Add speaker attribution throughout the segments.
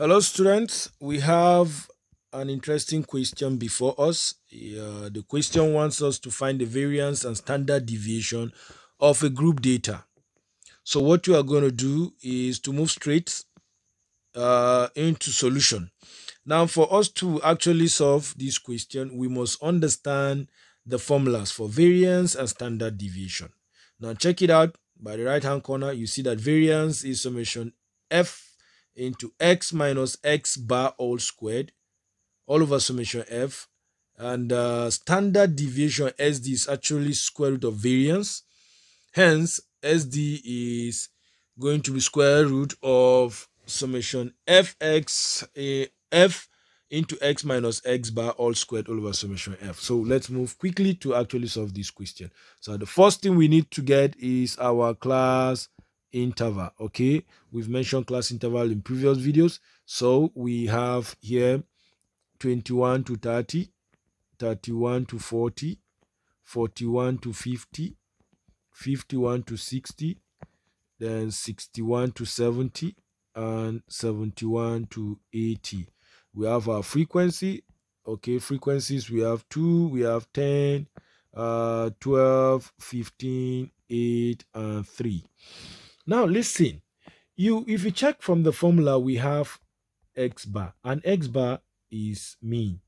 Speaker 1: Hello, students. We have an interesting question before us. Uh, the question wants us to find the variance and standard deviation of a group data. So what you are going to do is to move straight uh, into solution. Now, for us to actually solve this question, we must understand the formulas for variance and standard deviation. Now, check it out. By the right hand corner, you see that variance is summation f into x minus x bar all squared all over summation f and uh, standard deviation sd is actually square root of variance hence sd is going to be square root of summation fx uh, f into x minus x bar all squared all over summation f. So let's move quickly to actually solve this question. So the first thing we need to get is our class interval okay? We've mentioned class interval in previous videos. So we have here 21 to 30 31 to 40 41 to 50 51 to 60 then 61 to 70 and 71 to 80 we have our frequency okay? Frequencies we have 2 we have 10 uh 12 15 8 and 3 now listen, you if you check from the formula, we have x bar, and x bar is mean.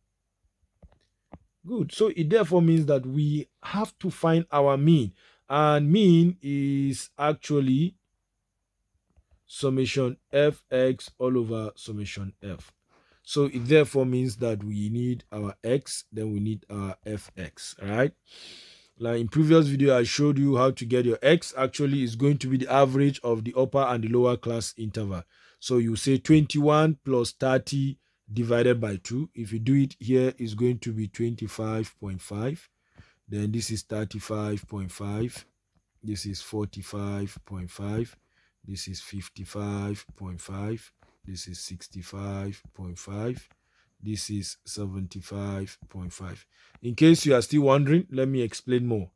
Speaker 1: Good. So it therefore means that we have to find our mean, and mean is actually summation fx all over summation f. So it therefore means that we need our x, then we need our fx, right? Like in previous video i showed you how to get your x actually is going to be the average of the upper and the lower class interval. So you say 21 plus 30 divided by 2 if you do it here is going to be 25.5 then this is 35.5 this is 45.5 this is 55.5 this is 65.5 this is 75.5 in case you are still wondering let me explain more.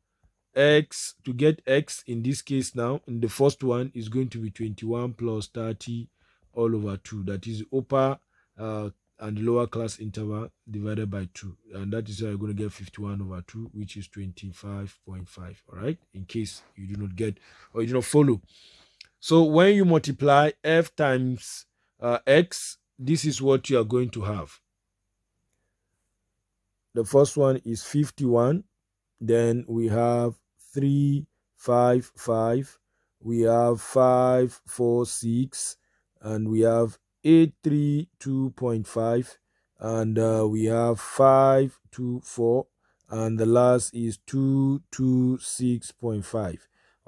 Speaker 1: X to get x in this case now in the first one is going to be 21 plus 30 all over 2 that is upper uh, and lower class interval divided by 2 and that is how you're going to get 51 over 2 which is 25.5 all right? In case you do not get or you do not follow. So when you multiply f times uh, x this is what you are going to have the first one is 51 then we have 3 5 5 we have 5 4 6 and we have 8 3 2.5 and uh, we have 5 2 4 and the last is 2 2 6.5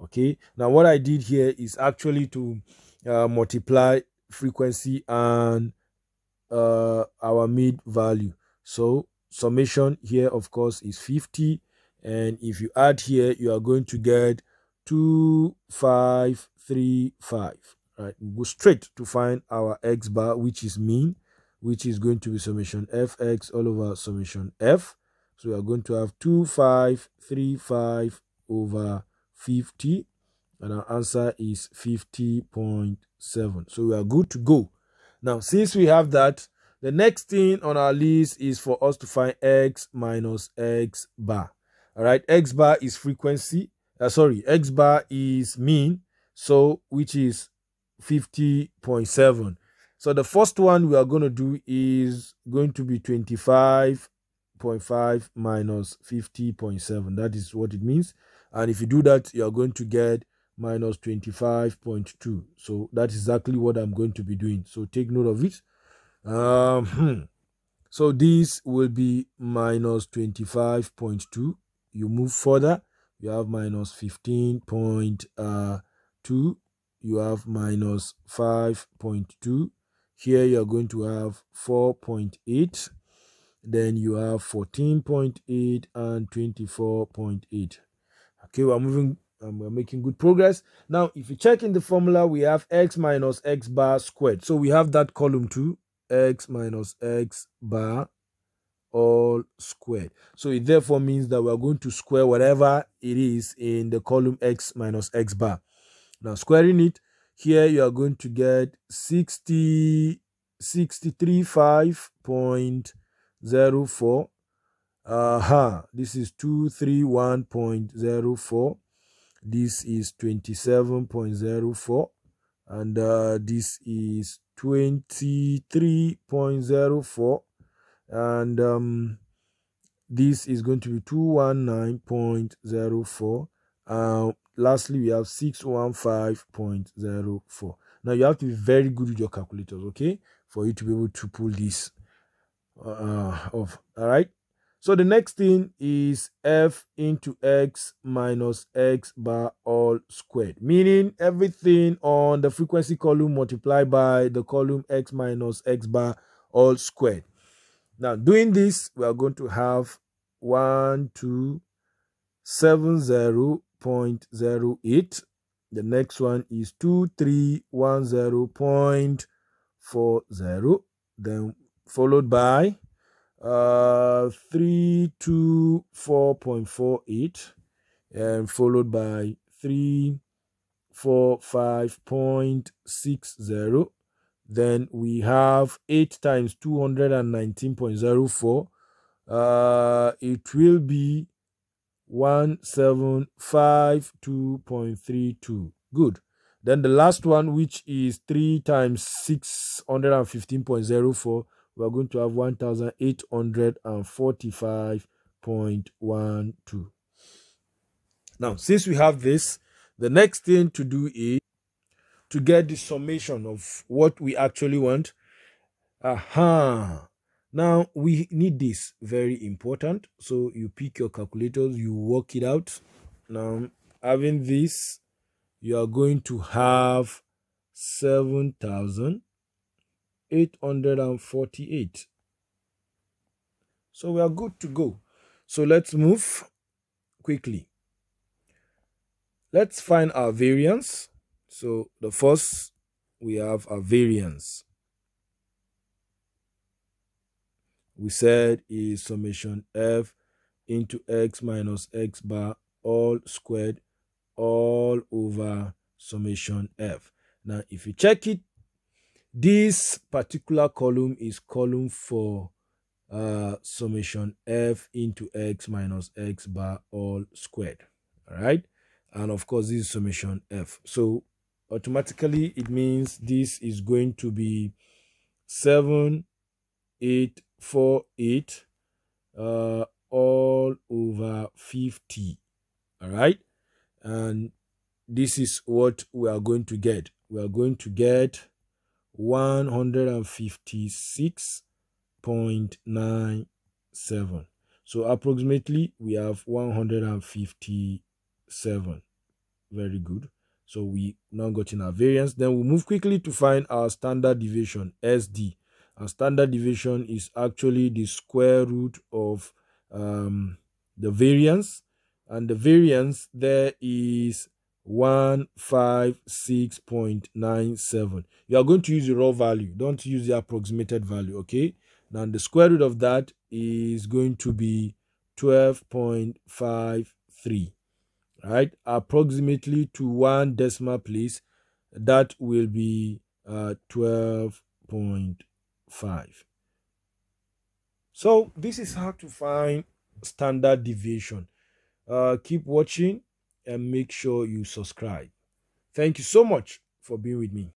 Speaker 1: okay? Now what i did here is actually to uh, multiply frequency and uh, our mid value so summation here of course is 50 and if you add here you are going to get 2535 right? Go straight to find our x bar which is mean which is going to be summation fx all over summation f. So we are going to have 2535 over 50 and our answer is 50.7 so we are good to go. Now since we have that the next thing on our list is for us to find x minus x bar. All right, x bar is frequency. Uh, sorry, x bar is mean, so which is 50.7. So the first one we are going to do is going to be 25.5 minus 50.7. That is what it means. And if you do that, you are going to get minus 25.2. So that's exactly what I'm going to be doing. So take note of it. Um, hmm. so this will be minus 25.2. You move further, you have minus 15.2. Uh, you have minus 5.2. Here you are going to have 4.8. Then you have 14.8 and 24.8. Okay, we're moving um, we're making good progress. Now, if you check in the formula, we have x minus x bar squared. So we have that column too x minus x bar all squared. So it therefore means that we're going to square whatever it is in the column x minus x bar. Now squaring it, here you are going to get 60 63.04 uh-huh this is 231.04 this is 27.04 and uh, this is 23.04 and um, this is going to be 219.04 uh, lastly we have 615.04 now you have to be very good with your calculators okay? For you to be able to pull this uh, off all right so the next thing is f into x minus x bar all squared, meaning everything on the frequency column multiplied by the column x minus x bar all squared. Now doing this, we are going to have 1, 2, 7, 0, 0.08. The next one is 2310.40. Then followed by uh 324.48 and followed by 345.60 then we have 8 times 219.04 uh it will be 1752.32 good. Then the last one which is 3 times 615.04 we are going to have 1845.12. Now, since we have this, the next thing to do is to get the summation of what we actually want. Aha. Now, we need this. Very important. So, you pick your calculators, you work it out. Now, having this, you are going to have 7,000 848 so we are good to go. So let's move quickly. Let's find our variance. So the first we have our variance. We said is summation f into x minus x bar all squared all over summation f. Now if you check it this particular column is column for uh, summation f into x minus x bar all squared. All right. And of course, this is summation f. So automatically, it means this is going to be 7, 8, 4, 8 uh, all over 50. All right. And this is what we are going to get. We are going to get 156.97 so approximately we have 157 very good. So we now got in our variance. Then we move quickly to find our standard deviation sd our standard deviation is actually the square root of um, the variance. And the variance there is 156.97 you are going to use the raw value. Don't use the approximated value okay? Now the square root of that is going to be 12.53 right? Approximately to one decimal place that will be uh, 12.5 so this is how to find standard deviation. Uh, keep watching and make sure you subscribe. Thank you so much for being with me.